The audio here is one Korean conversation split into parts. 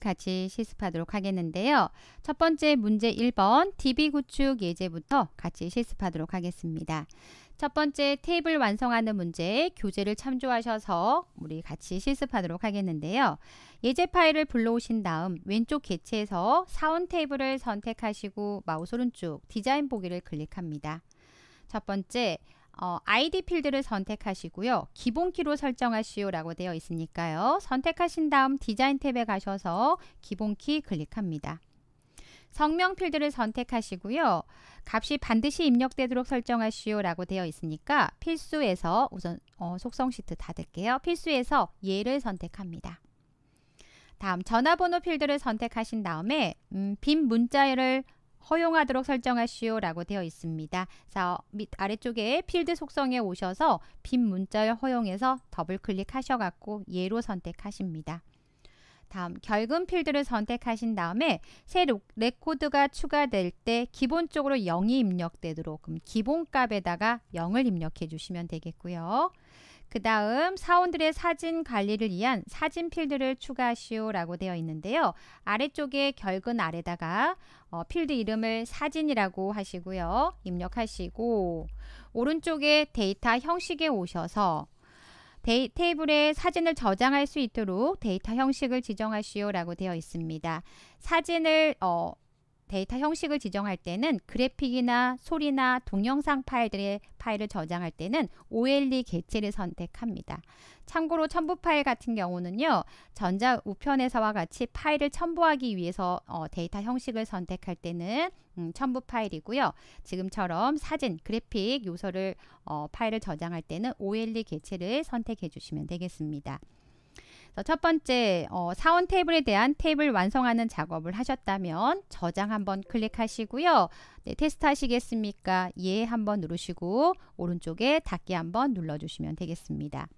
같이 실습하도록 하겠는데요. 첫 번째 문제 1번 DB 구축 예제부터 같이 실습하도록 하겠습니다. 첫 번째 테이블 완성하는 문제 교재를 참조하셔서 우리 같이 실습하도록 하겠는데요. 예제 파일을 불러오신 다음 왼쪽 개체에서 사원 테이블을 선택하시고 마우스 오른쪽 디자인 보기를 클릭합니다. 첫 번째 어, ID 필드를 선택하시고요. 기본키로 설정하시오 라고 되어 있으니까요. 선택하신 다음 디자인 탭에 가셔서 기본키 클릭합니다. 성명 필드를 선택하시고요. 값이 반드시 입력되도록 설정하시오 라고 되어 있으니까 필수에서 우선 어, 속성 시트 닫을게요. 필수에서 예를 선택합니다. 다음 전화번호 필드를 선택하신 다음에 음, 빈 문자를 허용하도록 설정하시오 라고 되어 있습니다. 자, 밑 아래쪽에 필드 속성에 오셔서 빈 문자를 허용해서 더블 클릭하셔갖고 예로 선택하십니다. 다음 결근 필드를 선택하신 다음에 새 레코드가 추가될 때 기본적으로 0이 입력되도록 그럼 기본값에다가 0을 입력해 주시면 되겠고요. 그 다음 사원들의 사진 관리를 위한 사진 필드를 추가하시오 라고 되어 있는데요. 아래쪽에 결근 아래다가 어, 필드 이름을 사진이라고 하시고요. 입력하시고 오른쪽에 데이터 형식에 오셔서 데이, 테이블에 사진을 저장할 수 있도록 데이터 형식을 지정하시오 라고 되어 있습니다. 사진을 어, 데이터 형식을 지정할 때는 그래픽이나 소리나 동영상 파일들의 파일을 저장할 때는 OLE 개체를 선택합니다. 참고로 첨부 파일 같은 경우는요. 전자 우편에서와 같이 파일을 첨부하기 위해서 어, 데이터 형식을 선택할 때는 음, 첨부 파일이고요. 지금처럼 사진, 그래픽 요소를 어, 파일을 저장할 때는 OLE 개체를 선택해 주시면 되겠습니다. 첫 번째 어, 사원 테이블에 대한 테이블 완성하는 작업을 하셨다면 저장 한번 클릭하시고요. 네, 테스트 하시겠습니까? 예 한번 누르시고 오른쪽에 닫기 한번 눌러주시면 되겠습니다.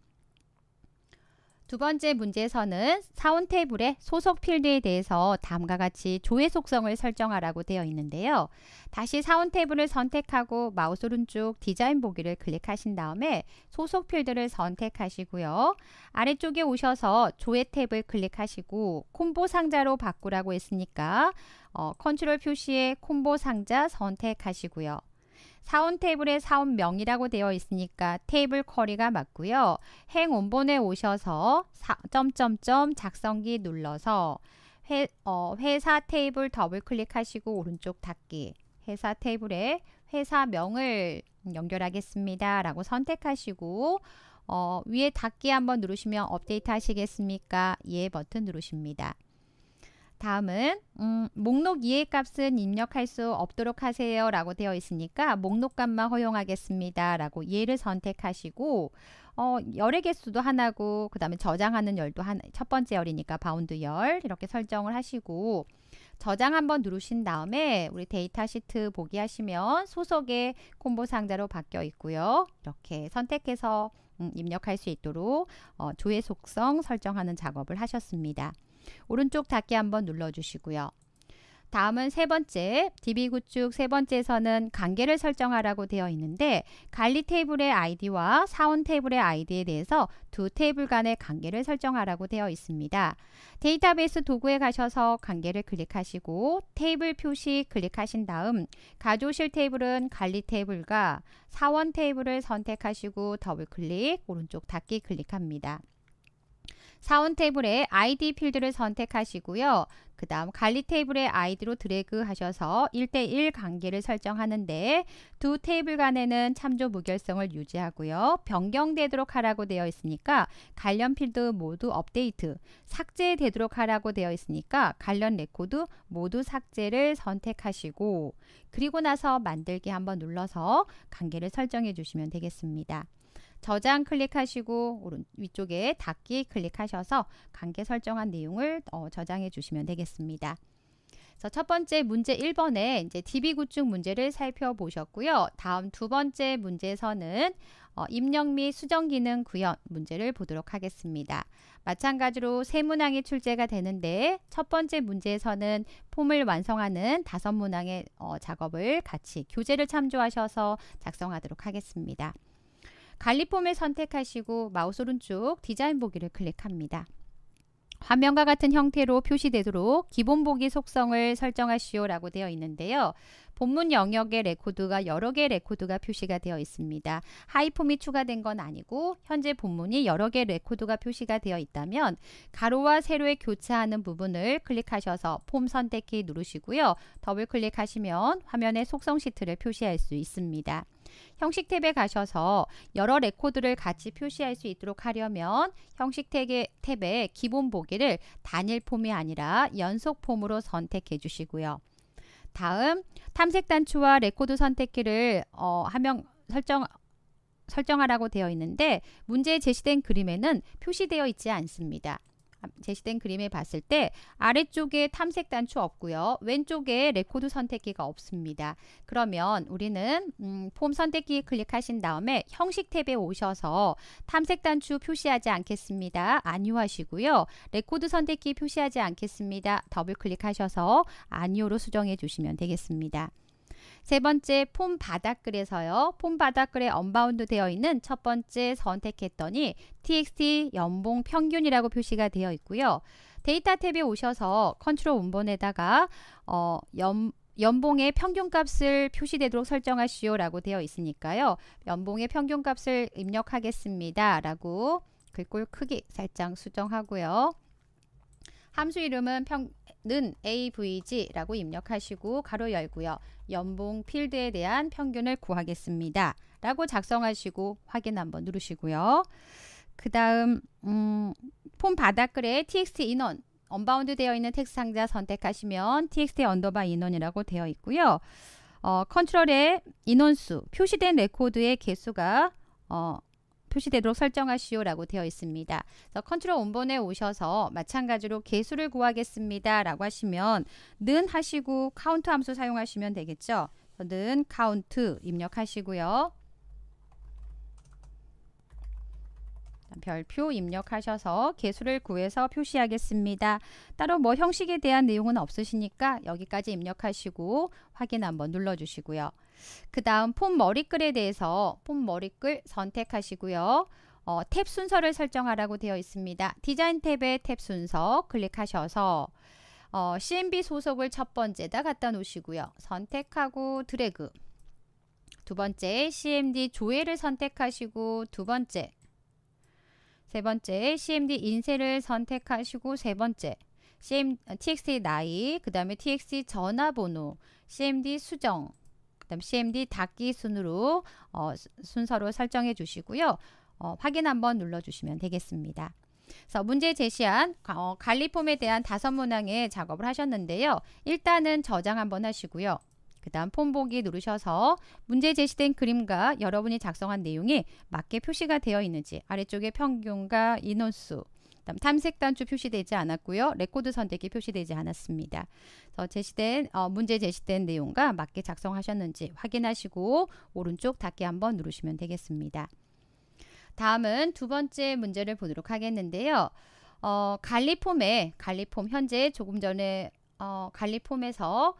두 번째 문제에서는 사원 테이블의 소속 필드에 대해서 다음과 같이 조회 속성을 설정하라고 되어 있는데요. 다시 사원 테이블을 선택하고 마우스 오른쪽 디자인 보기를 클릭하신 다음에 소속 필드를 선택하시고요. 아래쪽에 오셔서 조회 탭을 클릭하시고 콤보 상자로 바꾸라고 했으니까 어, 컨트롤 표시에 콤보 상자 선택하시고요. 사원 테이블에 사원명이라고 되어 있으니까 테이블 쿼리가 맞고요. 행 원본에 오셔서 사, 점점점 작성기 눌러서 회, 어, 회사 테이블 더블 클릭하시고 오른쪽 닫기 회사 테이블에 회사명을 연결하겠습니다. 라고 선택하시고 어, 위에 닫기 한번 누르시면 업데이트 하시겠습니까? 예 버튼 누르십니다. 다음은 음, 목록 이외 값은 입력할 수 없도록 하세요 라고 되어 있으니까 목록값만 허용하겠습니다 라고 예를 선택하시고 어, 열의 개수도 하나고 그 다음에 저장하는 열도 하나, 첫 번째 열이니까 바운드 열 이렇게 설정을 하시고 저장 한번 누르신 다음에 우리 데이터 시트 보기 하시면 소속의 콤보 상자로 바뀌어 있고요. 이렇게 선택해서 음, 입력할 수 있도록 어, 조회 속성 설정하는 작업을 하셨습니다. 오른쪽 닫기 한번 눌러주시고요. 다음은 세 번째, DB 구축 세 번째에서는 관계를 설정하라고 되어 있는데 관리 테이블의 아이디와 사원 테이블의 아이디에 대해서 두 테이블 간의 관계를 설정하라고 되어 있습니다. 데이터베이스 도구에 가셔서 관계를 클릭하시고 테이블 표시 클릭하신 다음 가져오실 테이블은 관리 테이블과 사원 테이블을 선택하시고 더블 클릭, 오른쪽 닫기 클릭합니다. 사원 테이블에 ID 필드를 선택하시고요. 그 다음 관리 테이블의 아이디로 드래그 하셔서 1대1 관계를 설정하는데 두 테이블 간에는 참조 무결성을 유지하고요. 변경되도록 하라고 되어 있으니까 관련 필드 모두 업데이트, 삭제되도록 하라고 되어 있으니까 관련 레코드 모두 삭제를 선택하시고 그리고 나서 만들기 한번 눌러서 관계를 설정해 주시면 되겠습니다. 저장 클릭하시고 오른 위쪽에 닫기 클릭하셔서 관계 설정한 내용을 어, 저장해 주시면 되겠습니다. 첫 번째 문제 1번에 이제 DB 구축 문제를 살펴보셨고요. 다음 두 번째 문제에서는 어, 입력 및 수정 기능 구현 문제를 보도록 하겠습니다. 마찬가지로 세 문항이 출제가 되는데 첫 번째 문제에서는 폼을 완성하는 다섯 문항의 어, 작업을 같이 교재를 참조하셔서 작성하도록 하겠습니다. 관리 폼을 선택하시고 마우스 오른쪽 디자인 보기를 클릭합니다. 화면과 같은 형태로 표시되도록 기본 보기 속성을 설정하시오 라고 되어 있는데요. 본문 영역의 레코드가 여러 개의 레코드가 표시가 되어 있습니다. 하위 폼이 추가된 건 아니고 현재 본문이 여러 개의 레코드가 표시가 되어 있다면 가로와 세로에 교차하는 부분을 클릭하셔서 폼 선택기 누르시고요. 더블 클릭하시면 화면에 속성 시트를 표시할 수 있습니다. 형식 탭에 가셔서 여러 레코드를 같이 표시할 수 있도록 하려면 형식 탭의, 탭에 기본 보기를 단일 폼이 아니라 연속 폼으로 선택해 주시고요. 다음 탐색 단추와 레코드 선택기를 어, 화면 설정 설정하라고 되어 있는데 문제에 제시된 그림에는 표시되어 있지 않습니다. 제시된 그림에 봤을 때 아래쪽에 탐색 단추 없고요. 왼쪽에 레코드 선택기가 없습니다. 그러면 우리는 음, 폼 선택기 클릭하신 다음에 형식 탭에 오셔서 탐색 단추 표시하지 않겠습니다. 아니오하시고요. 레코드 선택기 표시하지 않겠습니다. 더블 클릭하셔서 아니오로 수정해 주시면 되겠습니다. 세 번째 폼 바닥글에서요. 폼 바닥글에 unbound 되어 있는 첫 번째 선택했더니 txt 연봉 평균이라고 표시가 되어 있고요. 데이터 탭에 오셔서 컨트롤 원본에다가 어, 연, 연봉의 평균값을 표시되도록 설정하시오 라고 되어 있으니까요. 연봉의 평균값을 입력하겠습니다. 라고 글꼴 크기 살짝 수정하고요. 함수 이름은 평, 는 avg라고 입력하시고 가로 열고요. 연봉 필드에 대한 평균을 구하겠습니다. 라고 작성하시고 확인 한번 누르시고요. 그 다음 음, 폼 바닥글에 txt 인원 unbound 되어 있는 텍스트 상자 선택하시면 txt underbar 인원이라고 되어 있고요. 어, 컨트롤에 인원수 표시된 레코드의 개수가 어, 표시되도록 설정하시오 라고 되어 있습니다. 그래서 컨트롤 원본에 오셔서 마찬가지로 개수를 구하겠습니다 라고 하시면 는 하시고 카운트 함수 사용하시면 되겠죠. 는 카운트 입력하시고요. 별표 입력하셔서 개수를 구해서 표시하겠습니다. 따로 뭐 형식에 대한 내용은 없으시니까 여기까지 입력하시고 확인 한번 눌러주시고요. 그 다음 폼 머리글에 대해서 폼 머리글 선택하시고요. 어, 탭 순서를 설정하라고 되어 있습니다. 디자인 탭의 탭 순서 클릭하셔서 어, CMB 소속을 첫 번째다 갖다 놓으시고요. 선택하고 드래그 두 번째 CMD 조회를 선택하시고 두 번째 세 번째 CMD 인쇄를 선택하시고 세 번째 CM, TXT 나이 그 다음에 TXT 전화번호 CMD 수정 그 다음 CMD 닫기 순으로 어, 순서로 설정해 주시고요. 어, 확인 한번 눌러주시면 되겠습니다. 그래서 문제 제시한 어, 관리폼에 대한 다섯 문항의 작업을 하셨는데요. 일단은 저장 한번 하시고요. 그 다음 폼 보기 누르셔서 문제 제시된 그림과 여러분이 작성한 내용이 맞게 표시가 되어 있는지 아래쪽에 평균과 인원수 다음 탐색 단추 표시되지 않았고요. 레코드 선택기 표시되지 않았습니다. 그래서 제시된 어, 문제 제시된 내용과 맞게 작성하셨는지 확인하시고 오른쪽 닫기 한번 누르시면 되겠습니다. 다음은 두 번째 문제를 보도록 하겠는데요. 어, 관리폼에 관리폼 현재 조금 전에 어, 관리폼에서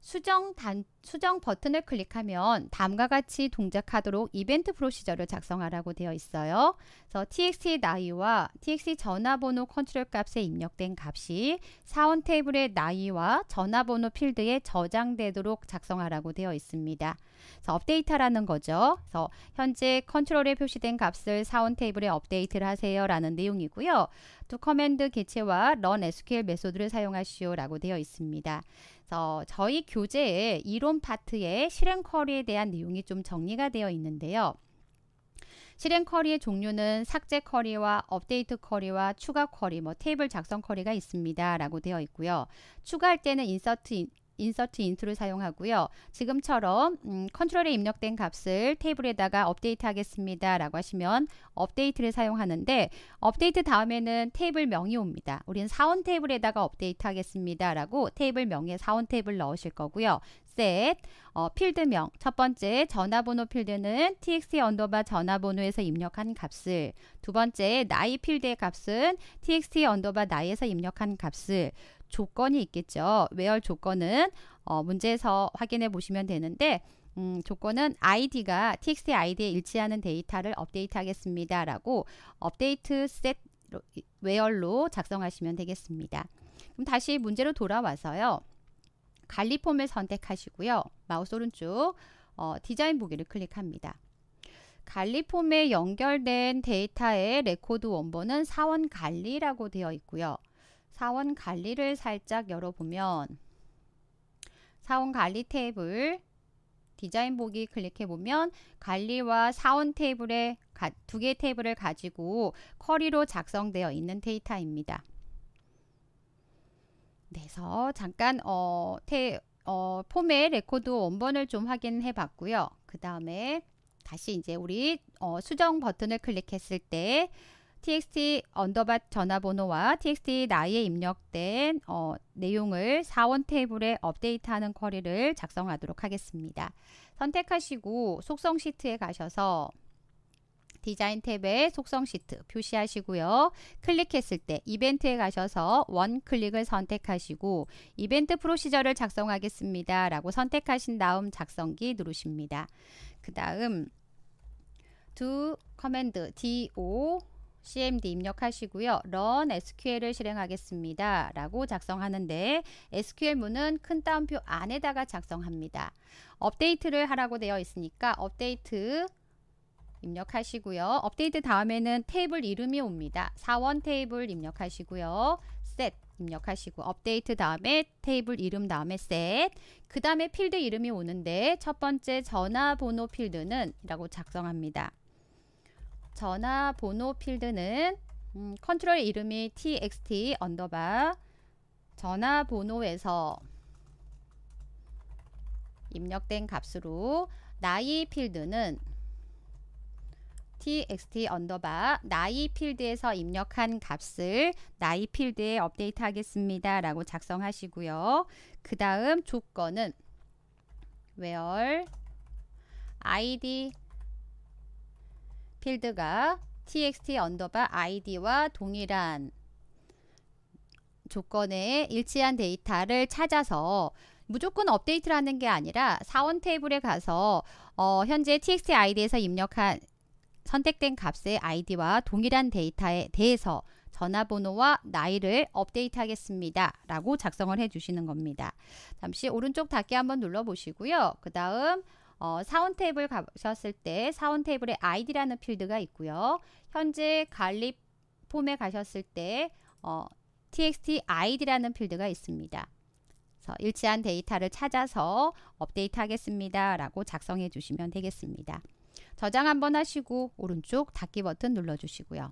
수정 단 수정 버튼을 클릭하면 다음과 같이 동작하도록 이벤트 프로시저를 작성하라고 되어 있어요. 그래서 txt 나이와 txt 전화번호 컨트롤 값에 입력된 값이 사원 테이블의 나이와 전화번호 필드에 저장되도록 작성하라고 되어 있습니다. 그래서 업데이트라는 거죠. 그래서 현재 컨트롤에 표시된 값을 사원 테이블에 업데이트를 하세요 라는 내용이고요. Do command 개체와 run SQL 메소드를 사용하시오 라고 되어 있습니다. 그래서 저희 교재의 이론 파트에 실행 쿼리에 대한 내용이 좀 정리가 되어 있는데요. 실행 쿼리의 종류는 삭제 쿼리와 업데이트 쿼리와 추가 쿼리, 뭐 테이블 작성 쿼리가 있습니다. 라고 되어 있고요. 추가할 때는 insert insert into를 사용하고요. 지금처럼 음, 컨트롤에 입력된 값을 테이블에다가 업데이트 하겠습니다. 라고 하시면 update를 사용하는데 업데이트 다음에는 테이블 명이 옵니다. 우리는 사원 테이블에다가 업데이트 하겠습니다. 라고 테이블 명에 사원 테이블 넣으실 거고요. set 어, 필드명 첫 번째 전화번호 필드는 txt underbar 전화번호에서 입력한 값을 두 번째 나이 필드의 값은 txt underbar 나이에서 입력한 값을 조건이 있겠죠. where 조건은 어, 문제에서 확인해 보시면 되는데 음, 조건은 id가 txt id에 일치하는 데이터를 업데이트 하겠습니다. 라고 업데이트 set 외열로 작성하시면 되겠습니다. 그럼 다시 문제로 돌아와서요. 관리 폼을 선택하시고요. 마우스 오른쪽 어, 디자인 보기를 클릭합니다. 관리 폼에 연결된 데이터의 레코드 원본은 사원 관리라고 되어 있고요. 사원 관리를 살짝 열어보면 사원 관리 테이블 디자인 보기 클릭해 보면 관리와 사원 테이블에 두 개의 테이블을 가지고 쿼리로 작성되어 있는 데이터입니다. 그래서 잠깐 어, 테, 어, 폼의 레코드 원본을 좀 확인해 봤고요. 그 다음에 다시 이제 우리 어, 수정 버튼을 클릭했을 때 txt underbar 전화번호와 txt 나이에 입력된 어, 내용을 사원 테이블에 업데이트하는 쿼리를 작성하도록 하겠습니다. 선택하시고 속성 시트에 가셔서 디자인 탭에 속성 시트 표시하시고요. 클릭했을 때 이벤트에 가셔서 on click을 선택하시고 이벤트 프로시저를 작성하겠습니다. 라고 선택하신 다음 작성기 누르십니다. 그 다음 do command do cmd 입력하시고요. run sql을 실행하겠습니다. 라고 작성하는데 SQL문은 큰 따옴표 안에다가 작성합니다. 업데이트를 하라고 되어 있으니까 업데이트 입력하시고요. 업데이트 다음에는 테이블 이름이 옵니다. 사원 테이블 입력하시고요. set 입력하시고 업데이트 다음에 테이블 이름 다음에 set 그 다음에 필드 이름이 오는데 첫 번째 전화번호 필드는 이라고 작성합니다. 전화번호 필드는 음, 컨트롤 이름이 txt underbar 전화번호에서 입력된 값으로 나이 필드는 txt underbar 나이 필드에서 입력한 값을 나이 필드에 업데이트 하겠습니다. 라고 작성하시고요. 그 다음 조건은 where id 필드가 txt underbar id와 동일한 조건에 일치한 데이터를 찾아서 무조건 업데이트를 하는 게 아니라 사원 테이블에 가서 어, 현재 txt id에서 입력한 선택된 값의 id와 동일한 데이터에 대해서 전화번호와 나이를 업데이트 하겠습니다. 라고 작성을 해 주시는 겁니다. 잠시 오른쪽 닫기 한번 눌러 보시고요. 그 다음 어, 사원 테이블 가셨을 때 사원 테이블에 id라는 필드가 있고요. 현재 관리 폼에 가셨을 때 어, txt id라는 필드가 있습니다. 그래서 일치한 데이터를 찾아서 업데이트 하겠습니다. 라고 작성해 주시면 되겠습니다. 저장 한번 하시고 오른쪽 닫기 버튼 눌러주시고요.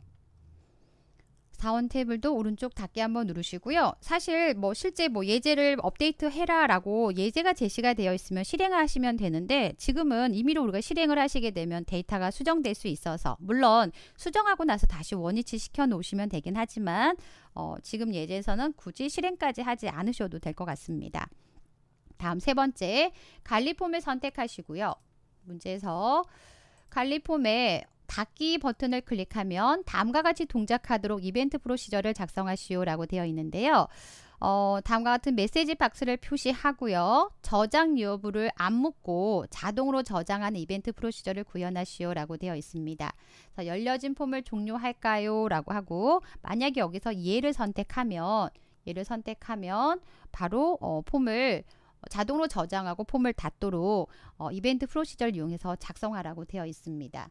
사원 테이블도 오른쪽 닫기 한번 누르시고요. 사실 뭐 실제 뭐 예제를 업데이트 해라라고 예제가 제시가 되어 있으면 실행을 하시면 되는데 지금은 임의로 우리가 실행을 하시게 되면 데이터가 수정될 수 있어서 물론 수정하고 나서 다시 원위치 시켜 놓으시면 되긴 하지만 어, 지금 예제에서는 굳이 실행까지 하지 않으셔도 될 것 같습니다. 다음 세 번째 관리 폼을 선택하시고요. 문제에서 관리 폼에 닫기 버튼을 클릭하면 다음과 같이 동작하도록 이벤트 프로시저를 작성하시오 라고 되어 있는데요. 어, 다음과 같은 메시지 박스를 표시하고요. 저장 여부를 안 묻고 자동으로 저장하는 이벤트 프로시저를 구현하시오 라고 되어 있습니다. 그래서 열려진 폼을 종료할까요? 라고 하고 만약에 여기서 예를 선택하면 예를 선택하면 바로 어, 폼을 자동으로 저장하고 폼을 닫도록 어, 이벤트 프로시저를 이용해서 작성하라고 되어 있습니다.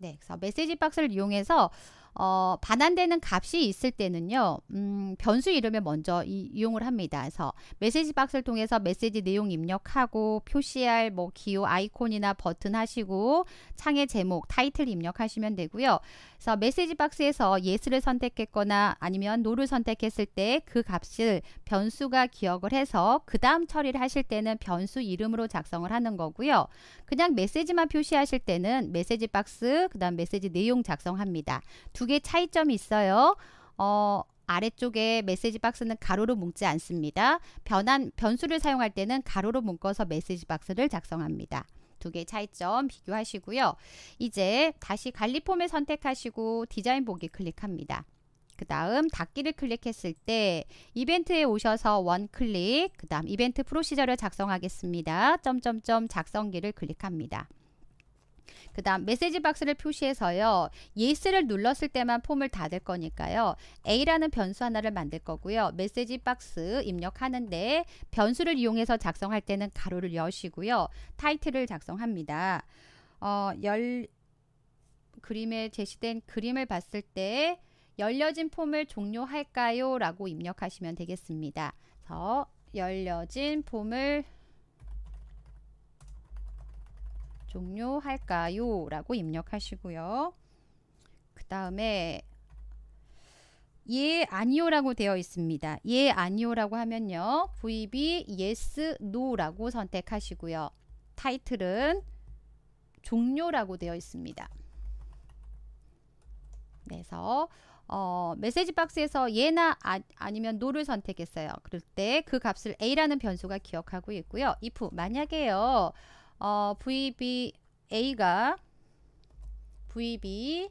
네, 그래서 메시지 박스를 이용해서 어, 반환되는 값이 있을 때는요, 음, 변수 이름을 먼저 이, 용을 합니다. 그래서 메시지 박스를 통해서 메시지 내용 입력하고 표시할 뭐 기호 아이콘이나 버튼 하시고 창의 제목, 타이틀 입력하시면 되고요. 그래서 메시지 박스에서 yes를 선택했거나 아니면 no를 선택했을 때 그 값을 변수가 기억을 해서 그 다음 처리를 하실 때는 변수 이름으로 작성을 하는 거고요. 그냥 메시지만 표시하실 때는 메시지 박스, 그 다음 메시지 내용 작성합니다. 두개 차이점이 있어요. 어, 아래쪽에 메시지 박스는 가로로 묶지 않습니다. 변한 변수를 사용할 때는 가로로 묶어서 메시지 박스를 작성합니다. 두 개의 차이점 비교하시고요. 이제 다시 관리 폼을 선택하시고 디자인 보기 클릭합니다. 그 다음 닫기를 클릭했을 때 이벤트에 오셔서 원 클릭 그 다음 이벤트 프로시저를 작성하겠습니다. 점점점 작성기를 클릭합니다. 그그 다음 메시지 박스를 표시해서요. yes를 눌렀을 때만 폼을 닫을 거니까요. a라는 변수 하나를 만들 거고요. 메시지 박스 입력하는데 변수를 이용해서 작성할 때는 가로를 여시고요. 타이틀을 작성합니다. 어, 열 그림에 제시된 그림을 봤을 때 열려진 폼을 종료할까요? 라고 입력하시면 되겠습니다. 그래서 열려진 폼을 종료할까요? 라고 입력하시고요. 그 다음에 예 아니오라고 되어 있습니다. 예 아니오라고 하면요. VB yes no라고 선택하시고요. 타이틀은 종료라고 되어 있습니다. 그래서 어, 메시지 박스에서 예나 아, 니면 no를 선택했어요. 그럴 때 그 값을 a라는 변수가 기억하고 있고요. if 만약에요. 어, VB A가 VB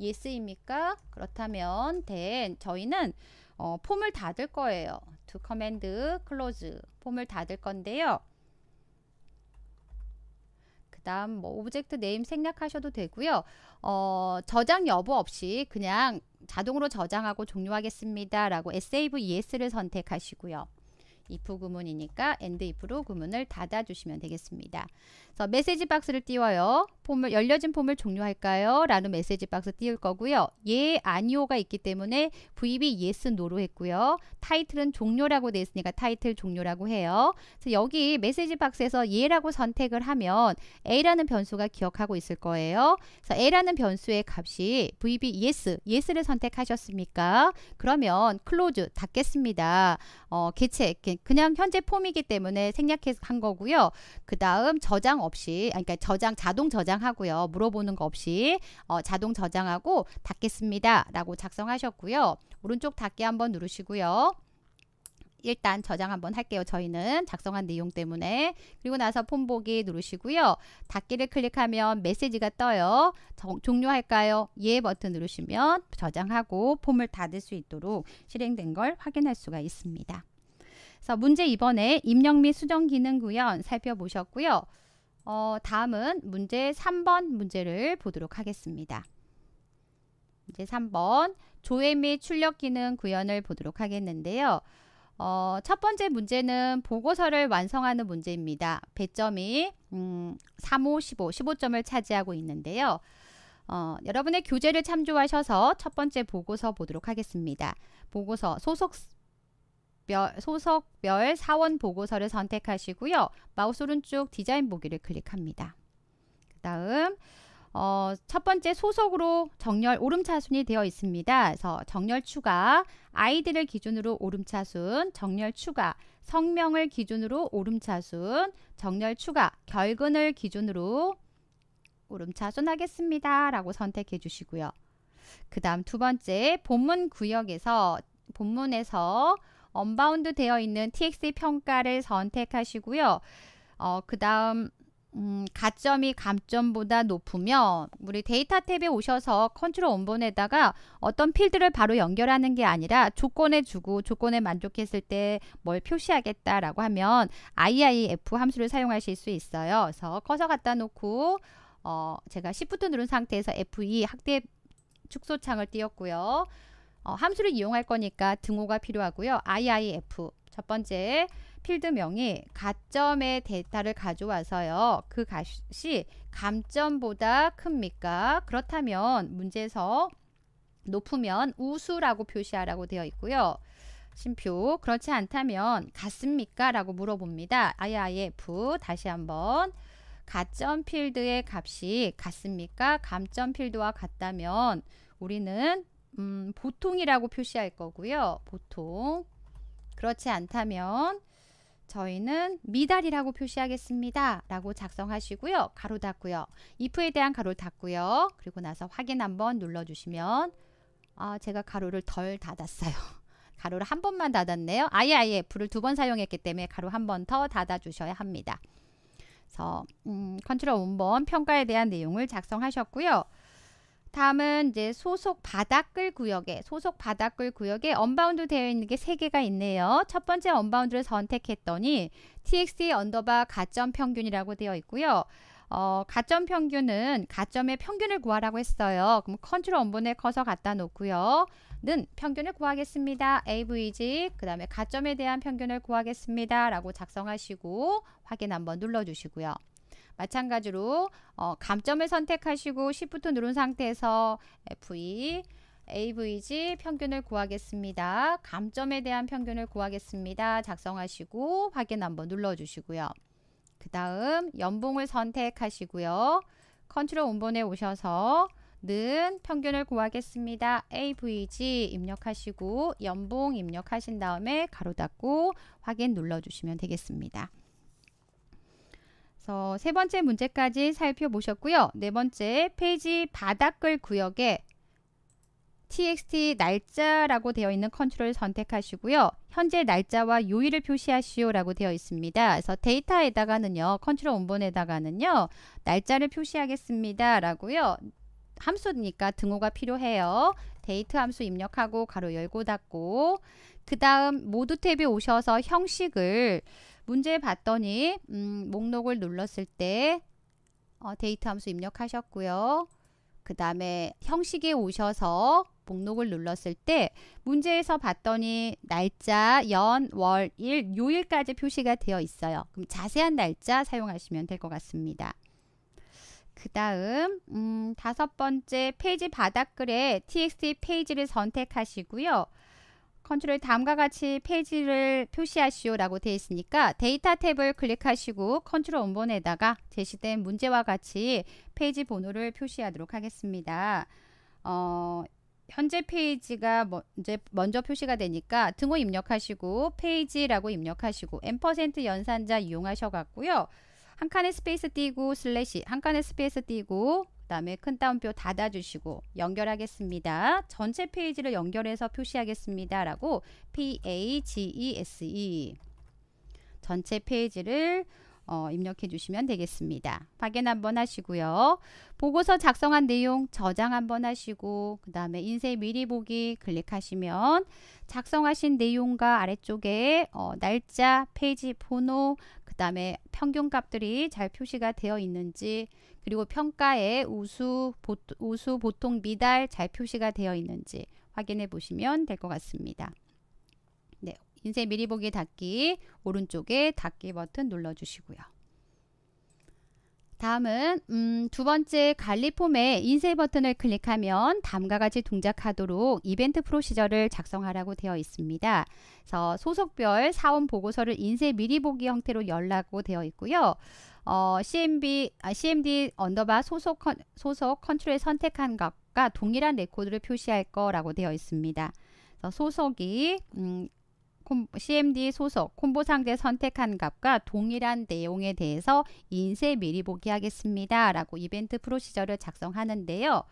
yes입니까? 그렇다면 then 저희는 어, 폼을 닫을 거예요. do command close 폼을 닫을 건데요. 그 다음 뭐 object name 생략하셔도 되고요. 어, 저장 여부 없이 그냥 자동으로 저장하고 종료하겠습니다. 라고 save yes를 선택하시고요. If 구문이니까 end if로 구문을 닫아주시면 되겠습니다. 그래서 메시지 박스를 띄워요. 폼을 열려진 폼을 종료할까요? 라는 메시지 박스 띄울 거고요. 예, 아니오가 있기 때문에 VB yes, no로 했고요. 타이틀은 종료라고 되어 있으니까 타이틀 종료라고 해요. 그래서 여기 메시지 박스에서 예라고 선택을 하면 A라는 변수가 기억하고 있을 거예요. 그래서 A라는 변수의 값이 VB yes, yes를 선택하셨습니까? 그러면 close 닫겠습니다. 어, 개체 그냥 현재 폼이기 때문에 생략해서 한 거고요. 그 다음 저장 없이 그러니까 저장 자동 저장하고요. 물어보는 거 없이 어, 자동 저장하고 닫겠습니다. 라고 작성하셨고요. 오른쪽 닫기 한번 누르시고요. 일단 저장 한번 할게요. 저희는 작성한 내용 때문에. 그리고 나서 폼 보기 누르시고요. 닫기를 클릭하면 메시지가 떠요. 정, 종료할까요? 예 버튼 누르시면 저장하고 폼을 닫을 수 있도록 실행된 걸 확인할 수가 있습니다. 그래서 문제 2번에 입력 및 수정 기능 구현 살펴보셨고요. 어, 다음은 문제 3번 문제를 보도록 하겠습니다. 문제 3번 조회 및 출력 기능 구현을 보도록 하겠는데요. 어, 첫 번째 문제는 보고서를 완성하는 문제입니다. 배점이 음, 3, 5, 15, 15점을 차지하고 있는데요. 어, 여러분의 교재를 참조하셔서 첫 번째 보고서 보도록 하겠습니다. 보고서 소속 별, 소속별 사원 보고서를 선택하시고요. 마우스 오른쪽 디자인 보기를 클릭합니다. 그 다음 어, 첫 번째 소속으로 정렬 오름차순이 되어 있습니다. 그래서 정렬 추가, 아이들을 기준으로 오름차순, 정렬 추가, 성명을 기준으로 오름차순, 정렬 추가, 결근을 기준으로 오름차순 하겠습니다. 라고 선택해 주시고요. 그 다음 두 번째 본문 구역에서 본문에서 unbound 되어 있는 txt 평가를 선택하시고요. 어, 그 다음 음, 가점이 감점보다 높으면 우리 데이터 탭에 오셔서 컨트롤 원본에다가 어떤 필드를 바로 연결하는 게 아니라 조건에 주고 조건에 만족했을 때 뭘 표시하겠다라고 하면 IIF 함수를 사용하실 수 있어요. 그래서 커서 갖다 놓고 어, 제가 Shift 누른 상태에서 F2 확대 축소창을 띄웠고요. 어, 함수를 이용할 거니까 등호가 필요하고요. IIF 첫 번째 필드명이 가점의 데이터를 가져와서요. 그 값이 감점보다 큽니까? 그렇다면 문제에서 높으면 우수라고 표시하라고 되어 있고요. 심표 그렇지 않다면 같습니까? 라고 물어봅니다. IIF 다시 한번 가점 필드의 값이 같습니까? 감점 필드와 같다면 우리는 음, 보통이라고 표시할 거고요. 보통. 그렇지 않다면 저희는 미달이라고 표시하겠습니다. 라고 작성하시고요. 가로 닫고요. if에 대한 가로 닫고요. 그리고 나서 확인 한번 눌러주시면 아, 제가 가로를 덜 닫았어요. 가로를 한 번만 닫았네요. IIF를 두번 사용했기 때문에 가로 한 번 더 닫아주셔야 합니다. 그래서 음, 컨트롤 5번 평가에 대한 내용을 작성하셨고요. 다음은 이제 소속 바닥글 구역에 소속 바닥글 구역에 unbound 되어 있는 게 세 개가 있네요. 첫 번째 언바운드를 선택했더니 txt 언더바 가점 평균이라고 되어 있고요. 어, 가점 평균은 가점의 평균을 구하라고 했어요. 그럼 컨트롤 원본에 커서 갖다 놓고요. 는 평균을 구하겠습니다. AVG 그 다음에 가점에 대한 평균을 구하겠습니다. 라고 작성하시고 확인 한번 눌러주시고요. 마찬가지로 어, 감점을 선택하시고 Shift 누른 상태에서 FE AVG 평균을 구하겠습니다. 감점에 대한 평균을 구하겠습니다. 작성하시고 확인 한번 눌러주시고요. 그 다음 연봉을 선택하시고요. 컨트롤 원본에 오셔서 는 평균을 구하겠습니다. AVG 입력하시고 연봉 입력하신 다음에 가로 닫고 확인 눌러주시면 되겠습니다. 그래서 세 번째 문제까지 살펴보셨고요. 네 번째 페이지 바닥글 구역에 txt 날짜라고 되어 있는 컨트롤을 선택하시고요. 현재 날짜와 요일을 표시하시오라고 되어 있습니다. 그래서 데이터에다가는요. 컨트롤 원본에다가는요. 날짜를 표시하겠습니다. 라고요. 함수니까 등호가 필요해요. 데이트 함수 입력하고 가로 열고 닫고 그 다음 모두 탭에 오셔서 형식을 문제 봤더니 음, 목록을 눌렀을 때 어, 데이트 함수 입력하셨고요. 그 다음에 형식에 오셔서 목록을 눌렀을 때 문제에서 봤더니 날짜, 연, 월, 일, 요일까지 표시가 되어 있어요. 그럼 자세한 날짜 사용하시면 될 것 같습니다. 그 다음 음, 다섯 번째 페이지 바닥글에 txt 페이지를 선택하시고요. 컨트롤 다음과 같이 페이지를 표시하시오 라고 되어 있으니까 데이터 탭을 클릭하시고 컨트롤 원본에다가 제시된 문제와 같이 페이지 번호를 표시하도록 하겠습니다. 어, 현재 페이지가 먼저, 먼저 표시가 되니까 등호 입력하시고 페이지라고 입력하시고 M% 연산자 이용하셔 갖고요. 한 칸에 스페이스 띄고 슬래시 한 칸에 스페이스 띄고 다음에 큰 따옴표 닫아주시고 연결하겠습니다. 전체 페이지를 연결해서 표시하겠습니다. 라고 PAGESE 전체 페이지를 어, 입력해 주시면 되겠습니다. 확인 한번 하시고요. 보고서 작성한 내용 저장 한번 하시고 그 다음에 인쇄 미리 보기 클릭하시면 작성하신 내용과 아래쪽에 어, 날짜, 페이지 번호, 그 다음에 평균값들이 잘 표시가 되어 있는지 그리고 평가에 우수, 보, 우수, 보통, 미달 잘 표시가 되어 있는지 확인해 보시면 될 것 같습니다. 네, 인쇄 미리 보기 닫기 오른쪽에 닫기 버튼 눌러주시고요. 다음은 음, 두 번째 관리 폼에 인쇄 버튼을 클릭하면 다음과 같이 동작하도록 이벤트 프로시저를 작성하라고 되어 있습니다. 그래서 소속별 사원 보고서를 인쇄 미리 보기 형태로 열라고 되어 있고요. 어, CMB, 아, CMD 언더바 소속, 컨, 소속 컨트롤 선택한 것과 동일한 레코드를 표시할 거라고 되어 있습니다. 소속이 음, CMD 소속 콤보 상자 선택한 값과 동일한 내용에 대해서 인쇄 미리 보기 하겠습니다. 라고 이벤트 프로시저를 작성하는데요.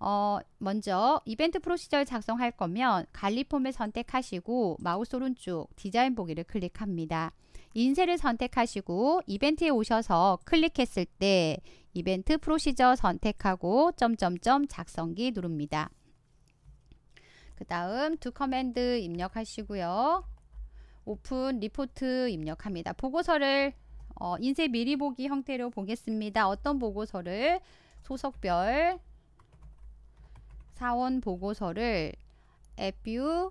어, 먼저 이벤트 프로시저를 작성할 거면 관리 폼을 선택하시고 마우스 오른쪽 디자인 보기를 클릭합니다. 인쇄를 선택하시고 이벤트에 오셔서 클릭했을 때 이벤트 프로시저 선택하고 점점점 작성기 누릅니다. 그 다음 Do command 입력하시고요. open report 입력합니다. 보고서를 어, 인쇄 미리 보기 형태로 보겠습니다. 어떤 보고서를 소속별 사원 보고서를 acView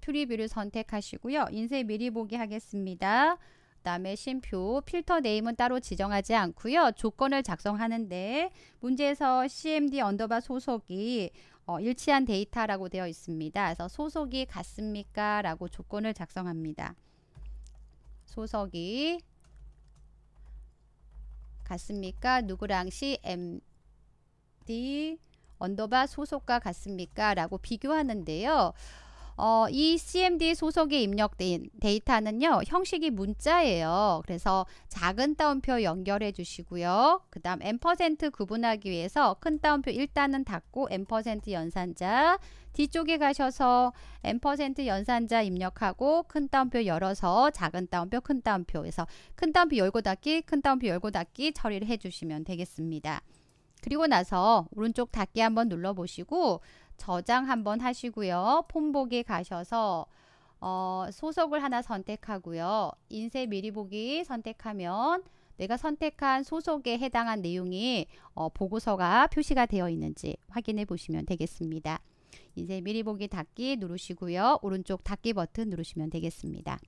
preview를 선택하시고요. 인쇄 미리 보기 하겠습니다. 그 다음에 쉼표 filter name은 따로 지정하지 않고요. 조건을 작성하는데 문제에서 CMD 언더바 소속이 어, 일치한 데이터라고 되어 있습니다. 그래서 소속이 같습니까? 라고 조건을 작성합니다. 소속이 같습니까? 누구랑 CMD 언더바 소속과 같습니까? 라고 비교하는데요. 어, 이 CMD 소속에 입력된 데이터는요, 형식이 문자예요. 그래서 작은 따옴표 연결해 주시고요. 그 다음 ampersand 구분하기 위해서 큰 따옴표 일단은 닫고 ampersand 연산자, 뒤쪽에 가셔서 M% 연산자 입력하고 큰 따옴표 열어서 작은 따옴표, 큰 따옴표에서 큰 따옴표 열고 닫기, 큰 따옴표 열고 닫기 처리를 해주시면 되겠습니다. 그리고 나서 오른쪽 닫기 한번 눌러보시고 저장 한번 하시고요. 폼보기 가셔서 어, 소속을 하나 선택하고요. 인쇄 미리 보기 선택하면 내가 선택한 소속에 해당한 내용이 어, 보고서가 표시가 되어 있는지 확인해 보시면 되겠습니다. 이제 미리 보기 닫기 누르시고요. 오른쪽 닫기 버튼 누르시면 되겠습니다.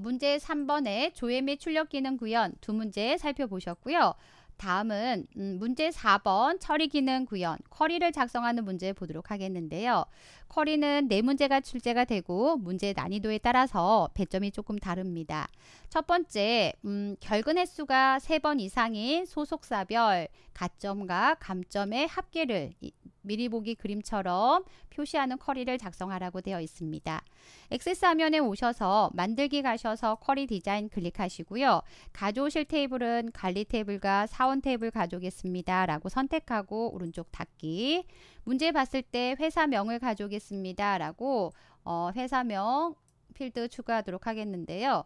문제 3번에 조회 및 출력 기능 구현 두 문제 살펴보셨고요. 다음은 음, 문제 4번 처리 기능 구현 쿼리를 작성하는 문제 보도록 하겠는데요. 쿼리는 네 문제가 출제가 되고 문제 난이도에 따라서 배점이 조금 다릅니다. 첫 번째 음, 결근 횟수가 세번 이상인 소속사별 가점과 감점의 합계를 미리 보기 그림처럼 표시하는 쿼리를 작성하라고 되어 있습니다. 액세스 화면에 오셔서 만들기 가셔서 쿼리 디자인 클릭하시고요. 가져오실 테이블은 관리 테이블과 사원 테이블 가져오겠습니다. 라고 선택하고 오른쪽 닫기 문제 봤을 때 회사명을 가져오겠습니다. 라고 어, 회사명 필드 추가하도록 하겠는데요.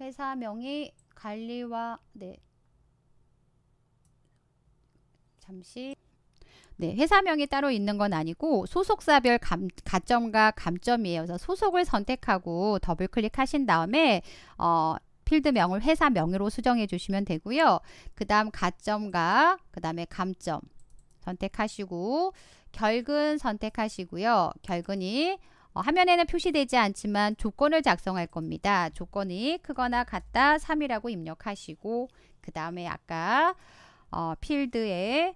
회사명이 관리와 네 잠시 네, 회사명이 따로 있는 건 아니고 소속사별 감, 가점과 감점이에요. 그래서 소속을 선택하고 더블 클릭하신 다음에 어, 필드명을 회사명으로 수정해 주시면 되고요. 그 다음 가점과 그 다음에 감점 선택하시고 결근 선택하시고요. 결근이 어, 화면에는 표시되지 않지만 조건을 작성할 겁니다. 조건이 크거나 같다 3이라고 입력하시고 그 다음에 아까 어, 필드에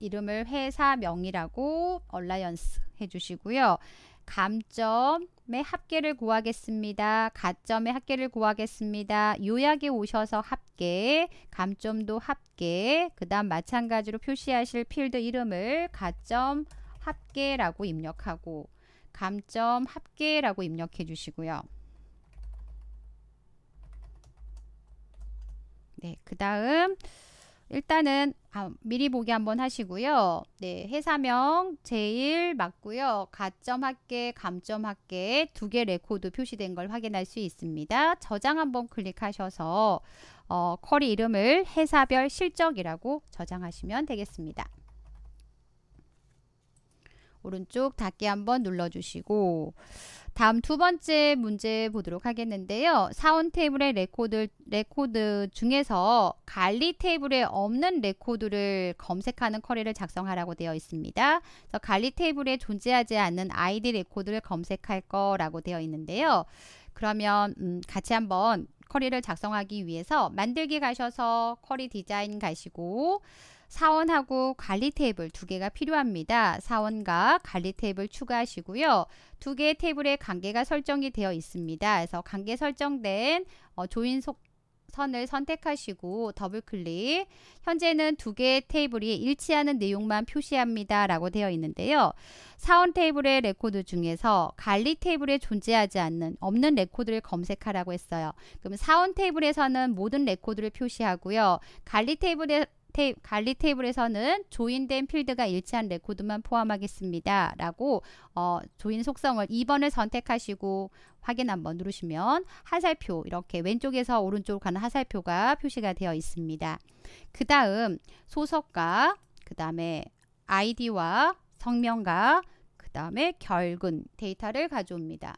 이름을 회사명이라고 alias 해주시고요. 감점의 합계를 구하겠습니다. 가점의 합계를 구하겠습니다. 요약에 오셔서 합계, 감점도 합계, 그 다음 마찬가지로 표시하실 필드 이름을 가점 합계라고 입력하고 감점 합계라고 입력해 주시고요. 네, 그 다음 일단은 아, 미리 보기 한번 하시고요. 네, 회사명 제일 맞고요. 가점 합계, 감점 합계 두 개 레코드 표시된 걸 확인할 수 있습니다. 저장 한번 클릭하셔서 어, 쿼리 이름을 회사별 실적이라고 저장하시면 되겠습니다. 오른쪽 닫기 한번 눌러주시고 다음 두 번째 문제 보도록 하겠는데요. 사원 테이블의 레코드, 레코드 중에서 관리 테이블에 없는 레코드를 검색하는 쿼리를 작성하라고 되어 있습니다. 그래서 관리 테이블에 존재하지 않는 아이디 레코드를 검색할 거라고 되어 있는데요. 그러면 음, 같이 한번 쿼리를 작성하기 위해서 만들기 가셔서 쿼리 디자인 가시고 사원하고 관리 테이블 두 개가 필요합니다. 사원과 관리 테이블 추가하시고요. 두 개의 테이블에 관계가 설정이 되어 있습니다. 그래서 관계 설정된 어, 조인 속 선을 선택하시고 더블 클릭 현재는 두 개의 테이블이 일치하는 내용만 표시합니다 라고 되어 있는데요 사원 테이블의 레코드 중에서 관리 테이블에 존재하지 않는 없는 레코드를 검색하라고 했어요 그럼 사원 테이블에서는 모든 레코드를 표시하고요 관리 테이블에 테이, 관리 테이블에서는 조인된 필드가 일치한 레코드만 포함하겠습니다. 라고 어, 조인 속성을 2번을 선택하시고 확인 한번 누르시면 화살표 이렇게 왼쪽에서 오른쪽으로 가는 화살표가 표시가 되어 있습니다. 그 다음 소속과 그 다음에 아이디와 성명과 그 다음에 결근 데이터를 가져옵니다.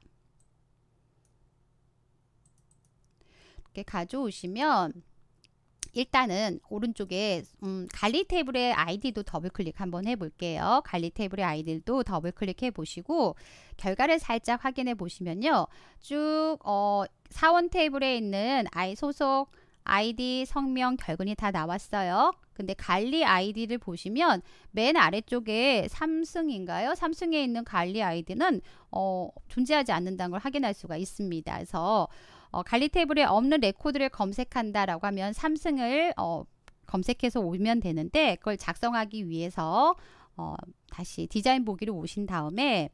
이렇게 가져오시면 일단은 오른쪽에 음, 관리 테이블의 아이디도 더블 클릭 한번 해볼게요. 관리 테이블의 아이디도 더블 클릭해 보시고 결과를 살짝 확인해 보시면요. 쭉 어, 사원 테이블에 있는 아이 소속 아이디, 성명, 결근이 다 나왔어요. 근데 관리 아이디를 보시면 맨 아래쪽에 삼승인가요? 삼승에 있는 관리 아이디는 어, 존재하지 않는다는 걸 확인할 수가 있습니다. 그래서 어, 관리 테이블에 없는 레코드를 검색한다라고 하면 삼승을 어, 검색해서 오면 되는데 그걸 작성하기 위해서 어, 다시 디자인 보기로 오신 다음에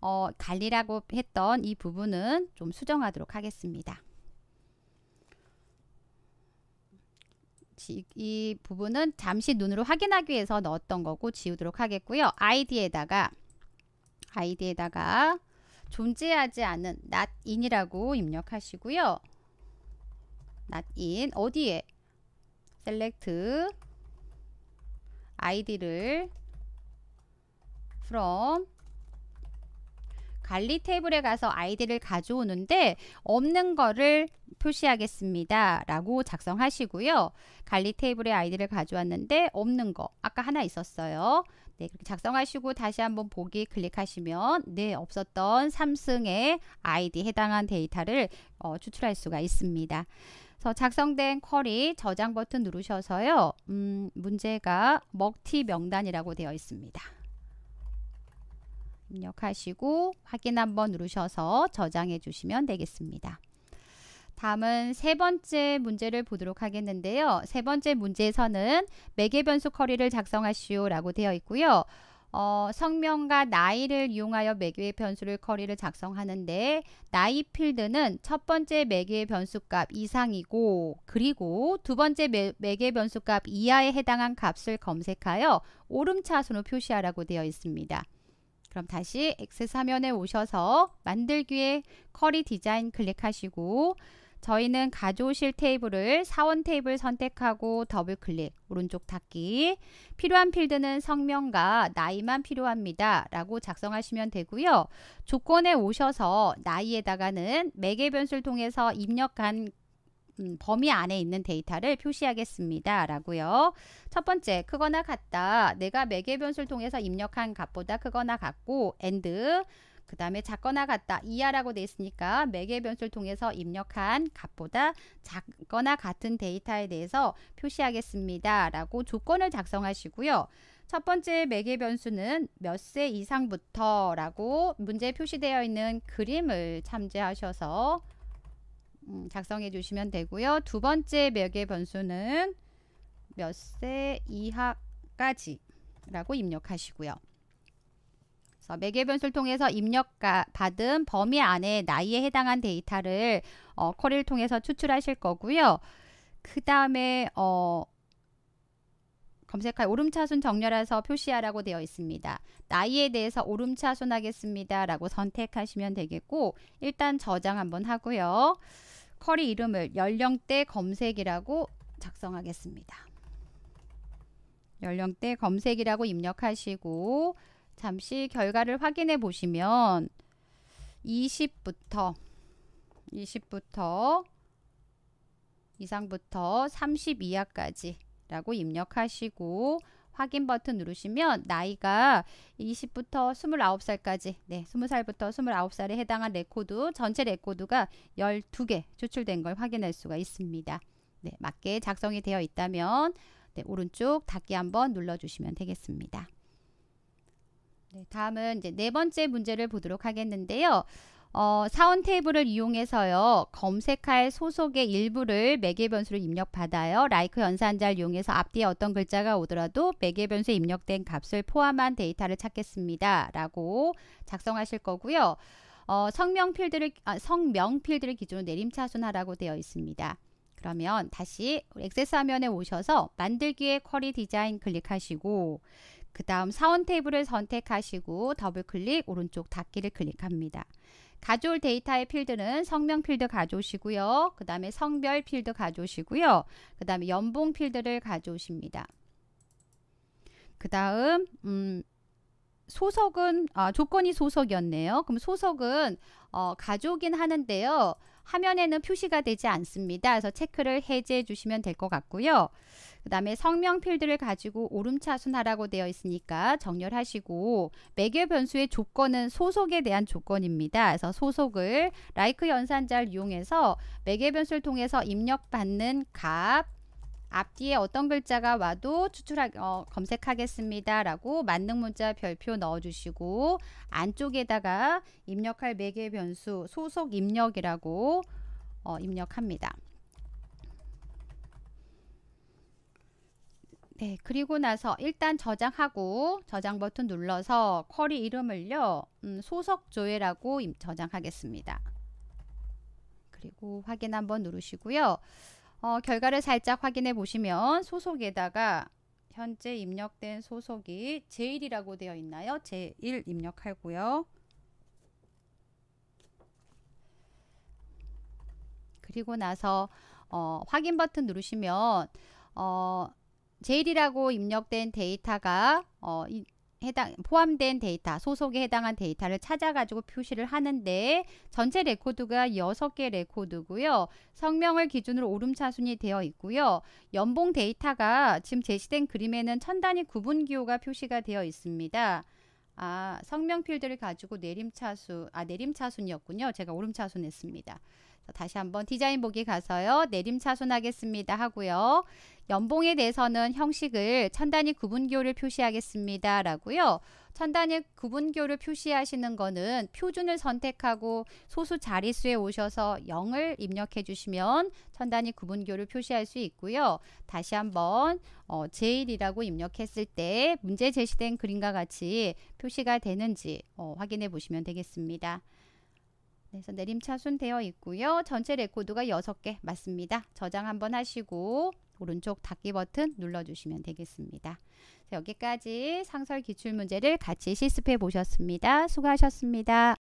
어, 관리라고 했던 이 부분은 좀 수정하도록 하겠습니다. 이 부분은 잠시 눈으로 확인하기 위해서 넣었던 거고 지우도록 하겠고요. 아이디에다가 아이디에다가 존재하지 않은 not in이라고 입력하시고요. not in 어디에 select id를 from 관리 테이블에 가서 아이디를 가져오는데 없는 거를 표시하겠습니다. 라고 작성하시고요. 관리 테이블에 아이디를 가져왔는데 없는 거 아까 하나 있었어요. 네, 그렇게 작성하시고 다시 한번 보기 클릭하시면 네, 없었던 삼승의 아이디 해당한 데이터를 어, 추출할 수가 있습니다. 그래서 작성된 쿼리 저장 버튼 누르셔서요. 음, 문제가 먹튀 명단이라고 되어 있습니다. 입력하시고 확인 한번 누르셔서 저장해 주시면 되겠습니다. 다음은 세 번째 문제를 보도록 하겠는데요. 세 번째 문제에서는 매개 변수 커리를 작성하시오 라고 되어 있고요. 어, 성명과 나이를 이용하여 매개의 변수를 커리를 작성하는데 나이 필드는 첫 번째 매개의 변수값 이상이고 그리고 두 번째 매, 매개 변수값 이하에 해당한 값을 검색하여 오름차순으로 표시하라고 되어 있습니다. 그럼 다시 액세스 화면에 오셔서 만들기에 커리 디자인 클릭하시고 저희는 가져오실 테이블을 사원 테이블 선택하고 더블 클릭 오른쪽 닫기 필요한 필드는 성명과 나이만 필요합니다 라고 작성하시면 되고요 조건에 오셔서 나이에다가는 매개 변수를 통해서 입력한 음, 범위 안에 있는 데이터를 표시하겠습니다. 라고요. 첫 번째, 크거나 같다. 내가 매개 변수를 통해서 입력한 값보다 크거나 같고, and 그 다음에 작거나 같다 이하라고 돼 있으니까 매개 변수를 통해서 입력한 값보다 작거나 같은 데이터에 대해서 표시하겠습니다 라고 조건을 작성하시고요. 첫 번째 매개 변수는 몇 세 이상부터 라고 문제에 표시되어 있는 그림을 참조하셔서 음, 작성해 주시면 되고요. 두 번째 매개 변수는 몇 세 이하까지 라고 입력하시고요 그래서 매개 변수를 통해서 입력 받은 범위 안에 나이에 해당한 데이터를 어, 쿼리를 통해서 추출하실 거고요. 그 다음에 어, 검색할 오름차순 정렬해서 표시하라고 되어 있습니다. 나이에 대해서 오름차순 하겠습니다. 라고 선택하시면 되겠고 일단 저장 한번 하고요. 쿼리 이름을 연령대 검색이라고 작성하겠습니다. 연령대 검색이라고 입력하시고 잠시 결과를 확인해 보시면 20부터 20부터 이상부터 30 이하까지 라고 입력하시고 확인 버튼 누르시면 나이가 20부터 29살까지 네, 20살부터 29살에 해당한 레코드 전체 레코드가 12개 추출된 걸 확인할 수가 있습니다. 네, 맞게 작성이 되어 있다면 네, 오른쪽 닫기 한번 눌러주시면 되겠습니다. 네, 다음은 이제 네 번째 문제를 보도록 하겠는데요. 어, 사원 테이블을 이용해서요. 검색할 소속의 일부를 매개 변수로 입력받아요. 라이크 연산자를 이용해서 앞뒤에 어떤 글자가 오더라도 매개 변수에 입력된 값을 포함한 데이터를 찾겠습니다. 라고 작성하실 거고요. 어, 성명 필드를 아, 성명 필드를 기준으로 내림차순하라고 되어 있습니다. 그러면 다시 액세스 화면에 오셔서 만들기에 쿼리 디자인 클릭하시고 그 다음 사원 테이블을 선택하시고 더블 클릭 오른쪽 닫기를 클릭합니다. 가져올 데이터의 필드는 성명 필드 가져오시고요. 그 다음에 성별 필드 가져오시고요. 그 다음에 연봉 필드를 가져오십니다. 그 다음 음, 소속은 아, 조건이 소속이었네요. 그럼 소속은 어, 가져오긴 하는데요. 화면에는 표시가 되지 않습니다. 그래서 체크를 해제해 주시면 될 것 같고요. 그 다음에 성명 필드를 가지고 오름차순하라고 되어 있으니까 정렬하시고 매개 변수의 조건은 소속에 대한 조건입니다. 그래서 소속을 라이크 연산자를 이용해서 매개 변수를 통해서 입력받는 값 앞뒤에 어떤 글자가 와도 추출하 어, 검색하겠습니다 라고 만능 문자 별표 넣어주시고 안쪽에다가 입력할 매개 변수 소속 입력이라고 어, 입력합니다. 네, 그리고 나서 일단 저장하고 저장 버튼 눌러서 쿼리 이름을요. 음, 소속 조회라고 저장하겠습니다. 그리고 확인 한번 누르시고요. 어, 결과를 살짝 확인해 보시면 소속에다가 현재 입력된 소속이 제1이라고 되어 있나요? 제1 입력하고요. 그리고 나서 어, 확인 버튼 누르시면 어, 제일이라고 입력된 데이터가 어, 이, 해당 포함된 데이터, 소속에 해당한 데이터를 찾아가지고 표시를 하는데 전체 레코드가 6개 레코드고요. 성명을 기준으로 오름차순이 되어 있고요. 연봉 데이터가 지금 제시된 그림에는 천 단위 구분 기호가 표시가 되어 있습니다. 아, 성명 필드를 가지고 내림차순, 아, 내림차순이었군요. 제가 오름차순 했습니다. 다시 한번 디자인 보기 가서요. 내림차순 하겠습니다 하고요. 연봉에 대해서는 형식을 천단위 구분기호를 표시하겠습니다. 라고요. 천단위 구분기호를 표시하시는 거는 표준을 선택하고 소수 자릿수에 오셔서 0을 입력해 주시면 천단위 구분기호를 표시할 수 있고요. 다시 한번 어, 제1이라고 입력했을 때 문제 제시된 그림과 같이 표시가 되는지 어, 확인해 보시면 되겠습니다. 그래서 내림차순 되어 있고요. 전체 레코드가 6개 맞습니다. 저장 한번 하시고 오른쪽 닫기 버튼 눌러주시면 되겠습니다. 여기까지 상설 기출문제를 같이 실습해 보셨습니다. 수고하셨습니다.